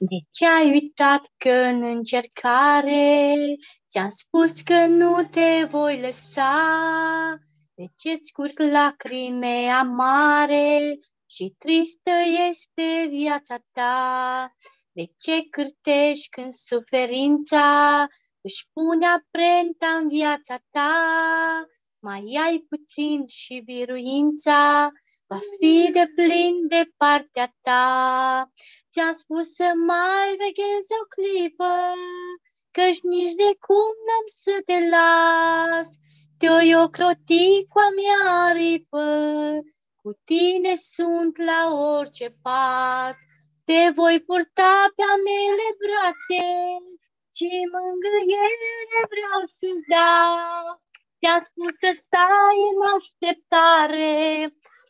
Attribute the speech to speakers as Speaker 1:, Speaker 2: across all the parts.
Speaker 1: De ce ai uitat că în încercare ți-am spus că nu te voi lăsa? De ce-ți curg lacrime amare și tristă este viața ta? De ce cârtești când suferința își pune aprenta în viața ta? Mai ai puțin și biruința va fi de plin de partea ta. Ți-am spus să mai veghezi o clipă, căci nici de cum n-am să te las. Te-o ocroti cu a mea aripă, cu tine sunt la orice pas. Te voi purta pe amele brațe și mângâiere vreau să-ți dau. Ți-am spus să stai în așteptare,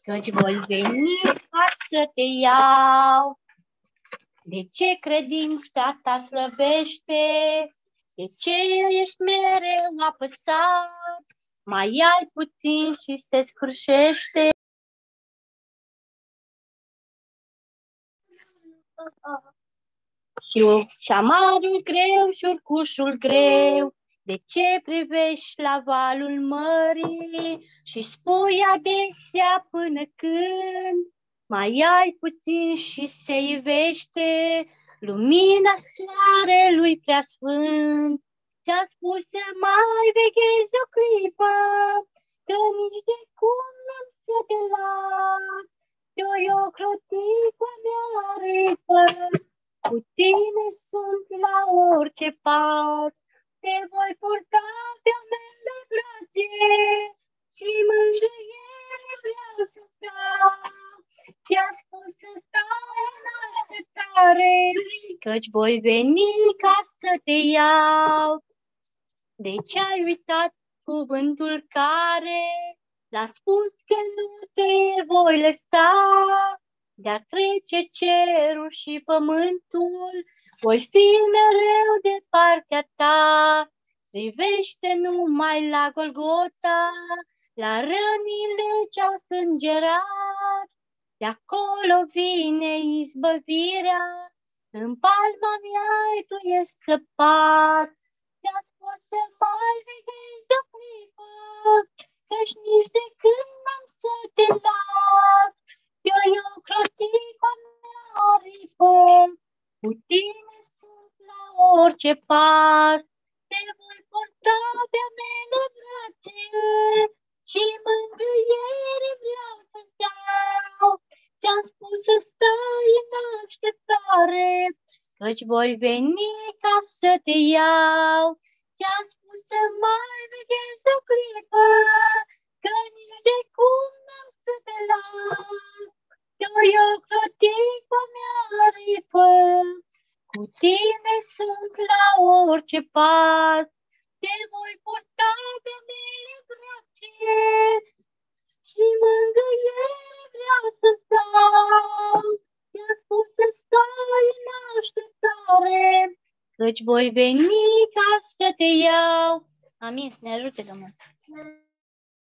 Speaker 1: căci voi veni ca să te iau. De ce credința ta slăbește? De ce ești mereu apăsat? Mai ai puțin și se scrușește? Și, și amarul greu și urcușul greu, de ce privești la valul mării și spui adesea până când mai ai puțin și se ivește lumina soarelui prea sfânt. Ți-a spus să mai veghezi o clipă, că nici de cum n-am să te las. Eu o croti cu a mea ripă, cu tine sunt la orice pas. Te voi purta pe mele brațe și mângâiere vreau să stau. Ți-a spus să stai în așteptare, căci voi veni ca să te iau. De ce ai uitat cuvântul care l-a spus că nu te voi lăsa? De-ar trece cerul și pământul, voi fi mereu de partea ta. Privește numai la Golgota, la rănile ce-au sângerat. De acolo vine izbăvirea, în palma mea tu ești săpat. Ți-a spus să mai veghezi o clipă, căci nici de mea aripă, cu tine sunt la orice pas. Te voi purta pe mele brațe și mângâiere vreau să-ți dau. Ți-am spus să stai în așteptare, căci voi veni ca să te iau. Ți-am spus să mai veghezi o clipă, că nici de cum n-am să te las. Eu eu crotit cu mea ripă, cu tine sunt la orice pas. Te voi purta pe mine grație și mângâiere vreau să stau. Ți-am spus să stai în așteptare, căci voi veni ca să te iau. Amin, să ne ajute, Domnul.